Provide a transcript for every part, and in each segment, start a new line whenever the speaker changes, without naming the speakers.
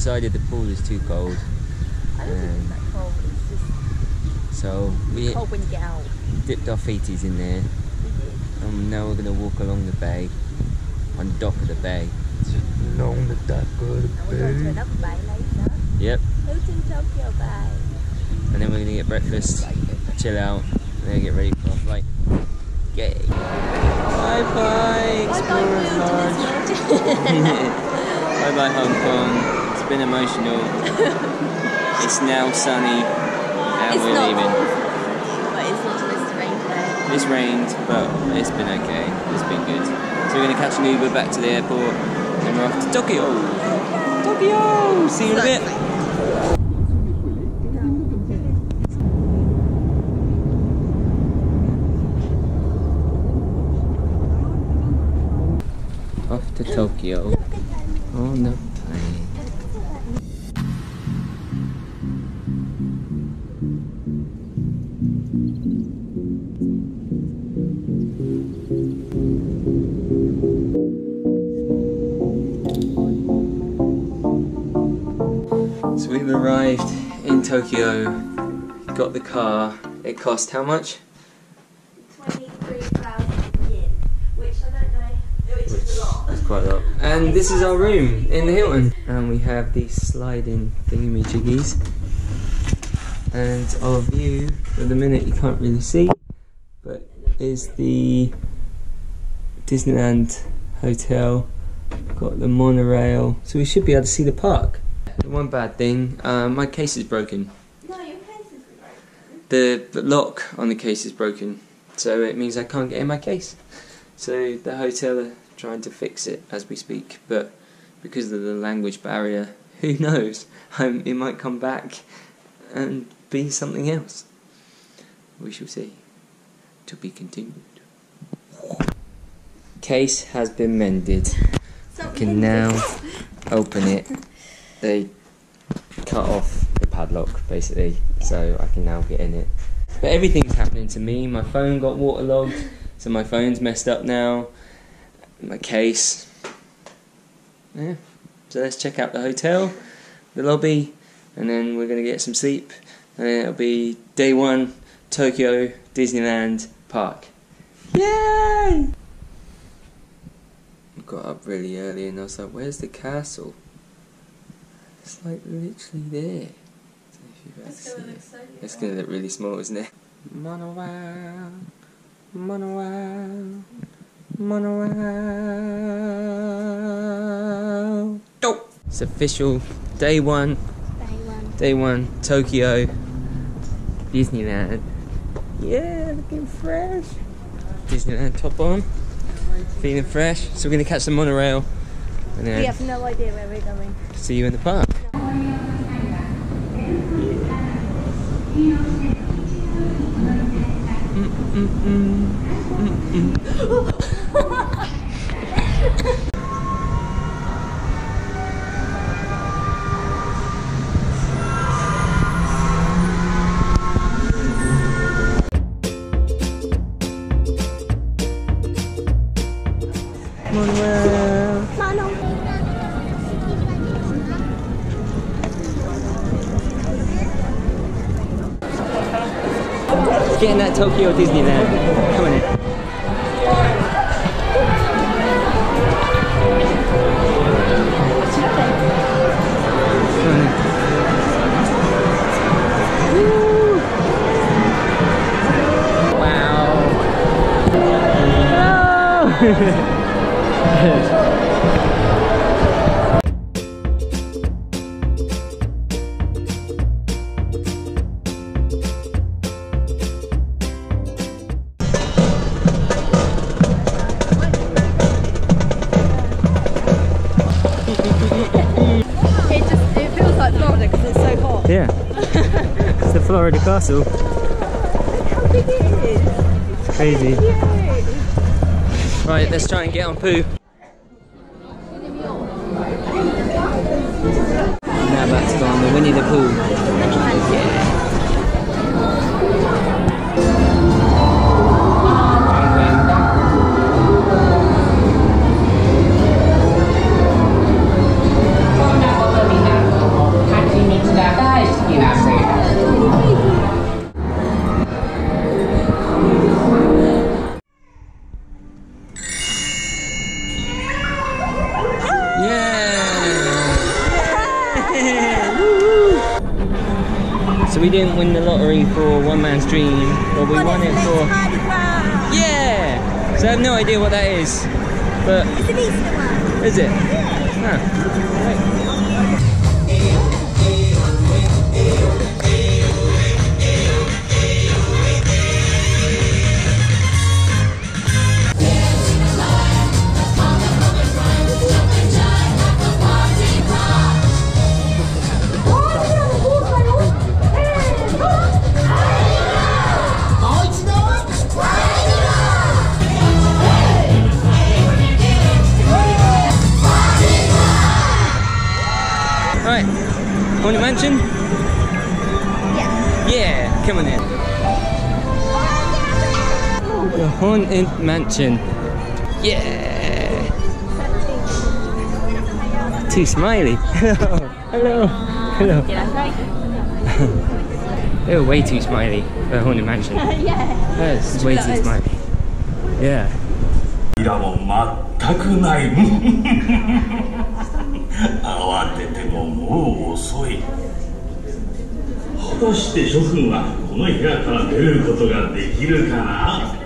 decided the pool is too cold,
I don't think it's that cold. It's
so we
just cold when you get out.
dipped our feeties in there.
We did.
And now we're gonna walk along the bay, on dock of the bay. Along the dock of
And we're going to another bay later.
Yep.
Hilton Tokyo Bay.
And then we're gonna get breakfast, chill out, and then get ready for our flight. Yay! Bye bye, Explorer Lodge. bye bye Hong Kong. It's been emotional. it's now sunny, and
It's
we're
not.
leaving.
But it's not supposed to rain today.
It's rained, but it's been okay. It's been good. So we're gonna catch an Uber back to the airport, and we're off to Tokyo. Tokyo. See you in a bit. Off to Tokyo oh, on the Tokyo, got the car. It cost how much?
23,000 yen, which I don't know, which is a lot.
It's quite a lot. And this is our room in the Hilton. And we have these sliding thingy jiggies. And our view, at the minute you can't really see, but is the Disneyland Hotel. Got the monorail, so we should be able to see the park. The one bad thing, uh, my case is broken.
No, your case is broken.
The, the lock on the case is broken, so it means I can't get in my case. So the hotel are trying to fix it as we speak, but because of the language barrier, who knows? It might come back and be something else. We shall see. To be continued. Case has been mended. I can now open it. They cut off the padlock basically, so I can now get in it. But everything's happening to me. My phone got waterlogged, so my phone's messed up now. My case. Yeah. So let's check out the hotel, the lobby, and then we're gonna get some sleep. And it'll be day one, Tokyo Disneyland Park. Yay! Got up really early and I was like, where's the castle? It's like literally there. So if you guys see it. It's gonna look really small, isn't it? Monowwow, monowwow, monowwow. Dope. It's official. Day one.
Day one.
Day one. Tokyo. Disneyland. Yeah, looking fresh. Disneyland top on. Feeling fresh. So we're gonna catch the monorail. And
We have no idea where we're going.
see you in the park. Monorail. Tokyo Disneyland. Come on in. In. Wow. the Florida Castle.
How big it is.
It's crazy.
Cute.
Right, let's try and get on poo. Now about to go on the Winnie the Pooh. Yeah! Yeah! so we didn't win the lottery for One Man's Dream, but we won it for... Yeah! So I have no idea what that is, but...
It's one.
Is it? Yeah. Huh. Right. Haunted Mansion?
Yeah.
Yeah, come on in. The Haunted Mansion. Yeah. Too smiley. Hello. Hello. Hello.
Did I
They were way too smiley for Haunted Mansion.
yeah.
That's way too smiley. Yeah.
いらも全くない 慌ててももう遅い。果たして諸君はこの部屋から出ることができるかな？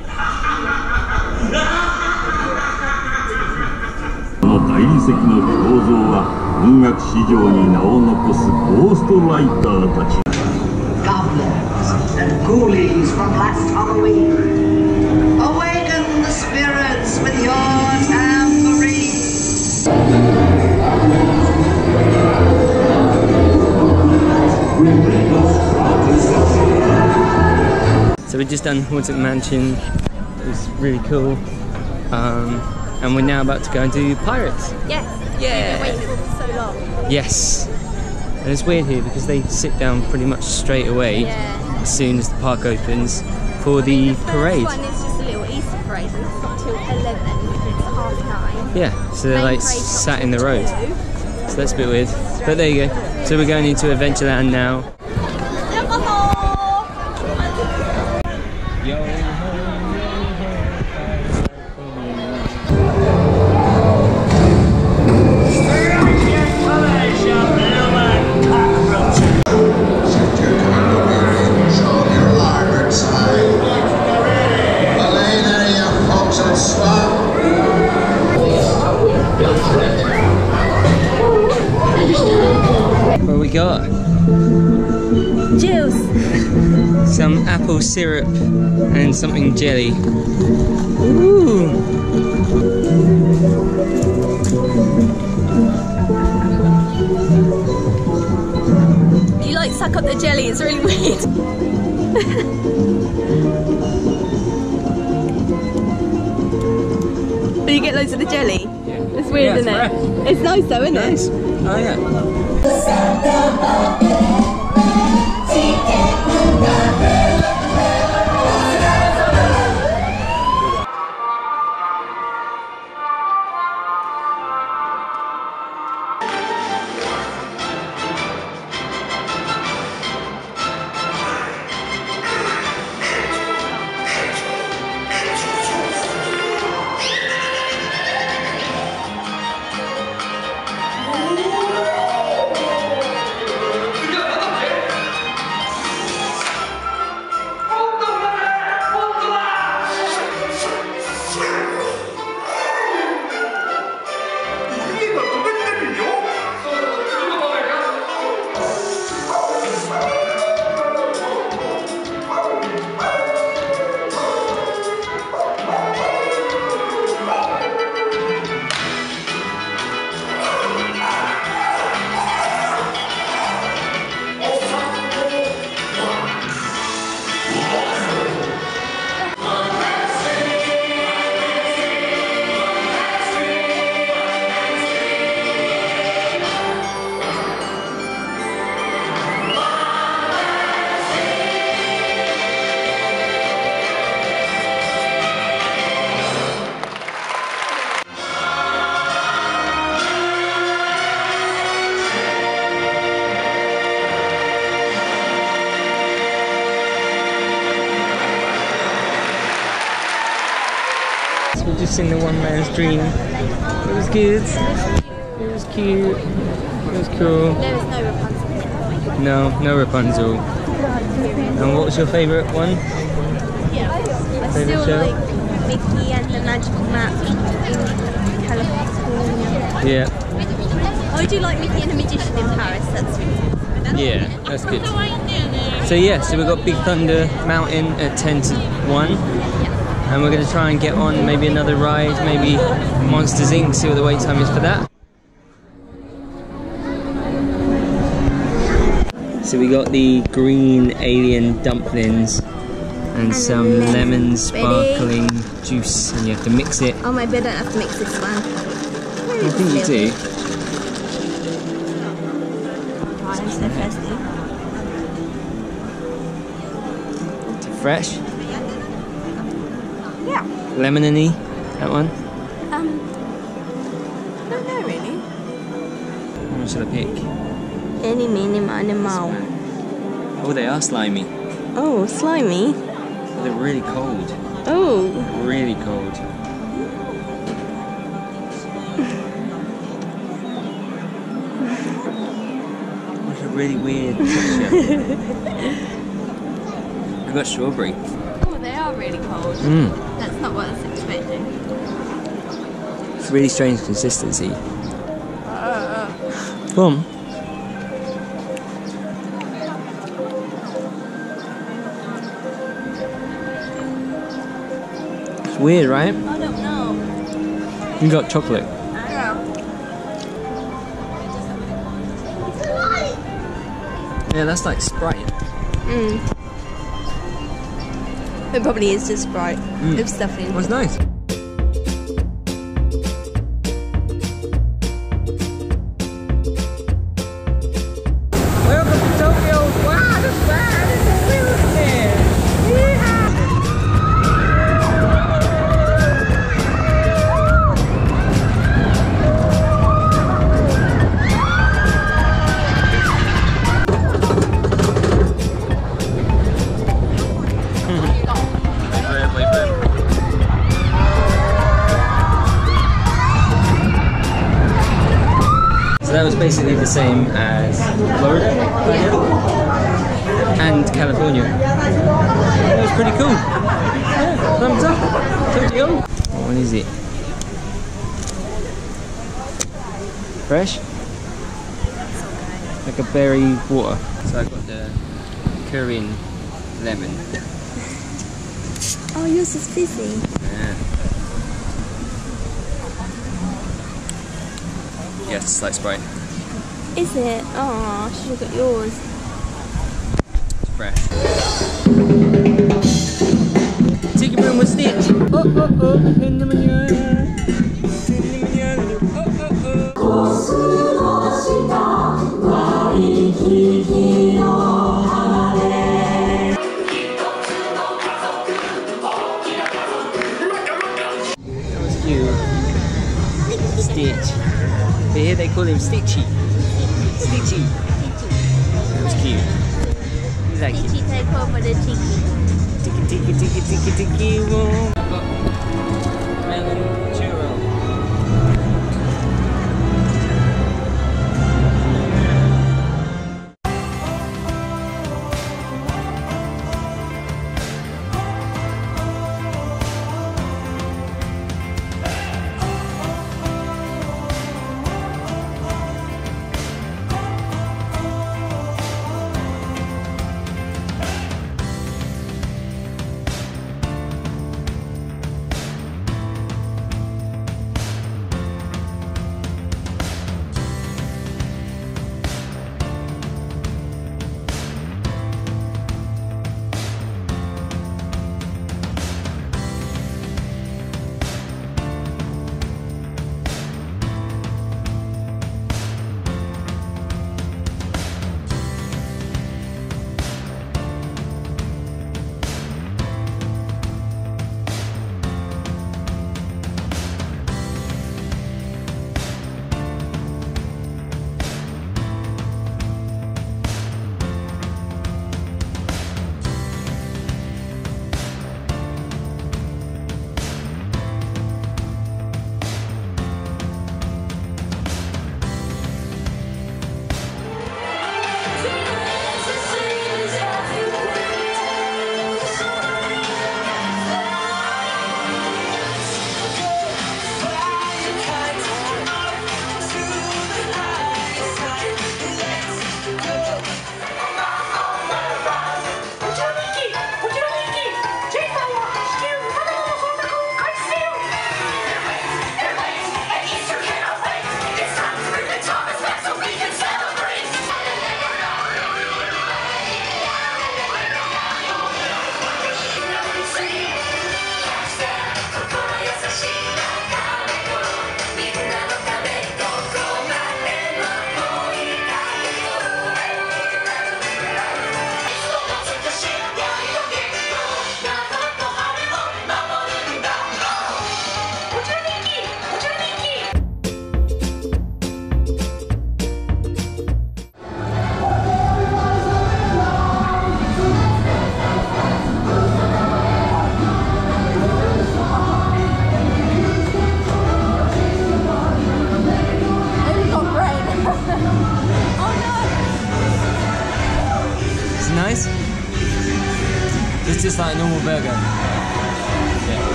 この大理石の彫像は音楽史上に名を残すゴーストライターたち。
Goblins. And ghoulies from last Halloween.
So we've just done Haunted Mansion. It was really cool. Um, and we're now about to go and do Pirates.
Yes.
Yeah.
We've been waiting so long.
Yes. And it's weird here because they sit down pretty much straight away
Yeah.
as soon as the park opens for the
The
parade.
one is just a little Easter parade, and it's not till 11, and it's half nine.
Yeah, so they're
Main
like sat in the road.
two.
So that's a bit weird. But there you go. So we're going into Adventureland now.
Show
something jelly. Ooh.
You like suck up the jelly, it's really weird. But you get loads of the jelly.
Yeah.
It's weird,
Yeah,
isn't
it's
it? It's nice though, isn't
Nice.
it?
Oh yeah. Just in the one man's dream. It was good. It was cute. It was cool.
There was no Rapunzel.
No, no Rapunzel. And what was your favourite one?
Yeah. I
Favourite
still
show?
like Mickey and the Magical Map in California.
Yeah.
I do like Mickey and the Magician in Paris. That's
Yeah, that's good. So yeah, so we've got Big Thunder Mountain at 10 to 1. And we're going to try and get on maybe another ride, maybe Monsters Inc., see what the wait time is for that. So we got the green alien dumplings and some
lemon
lemon sparkling juice and you have to mix it.
Oh, maybe I don't have to mix this one.
I think you do. Fresh,
Yeah.
lemony, that one.
Um. No, no, really.
What should I pick?
Any, mini, miny, moe.
Oh, they are slimy.
Oh, slimy.
They're really cold.
Oh.
Really cold. It's a really weird texture. I've got strawberry.
Oh, they are really cold.
Mmm.
That's not what I was expecting.
It's really strange consistency. Come on. It's weird, right?
I don't know.
You got chocolate. Yeah, that's like Sprite.
Mm. It probably is just bright.
Mm.
Stuff in.
It was nice. Basically the same as Florida and California. That was pretty cool. Yeah, thumbs up. Tokyo. What is it? Fresh? Like a berry water. So I got the Korean lemon.
Oh, yours is fizzy.
Yeah. Yes, like Sprite.
Is it? Oh, I should have got yours.
It's fresh. Take a room with Stitch. Oh, oh, oh, in the manure. Oh, oh, oh. Stitch. But here they call him Stitchy. Stitchy. That was cute. You like it?
Tiki take over the tiki.
Tiki tiki tiki tiki tiki whoa. Melon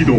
起動。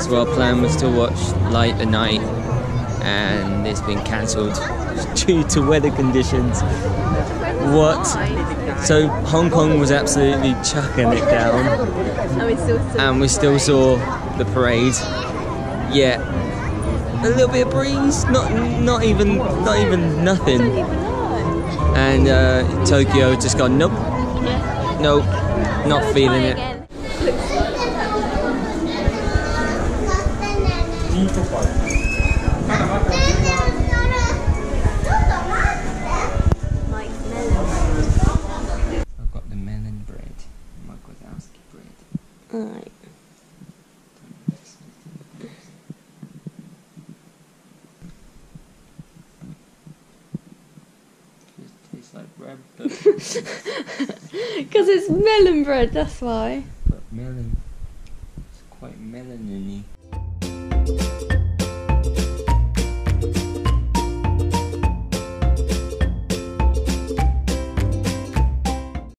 So our plan was to watch Light the Night, and it's been cancelled due to weather conditions. What? So Hong Kong was absolutely chucking it down,
And we still saw
and we still saw the parade. Yeah, a little bit of breeze, not not even not even nothing. And uh, Tokyo just gone nope, nope, not feeling it.
Because it's melon bread, that's why.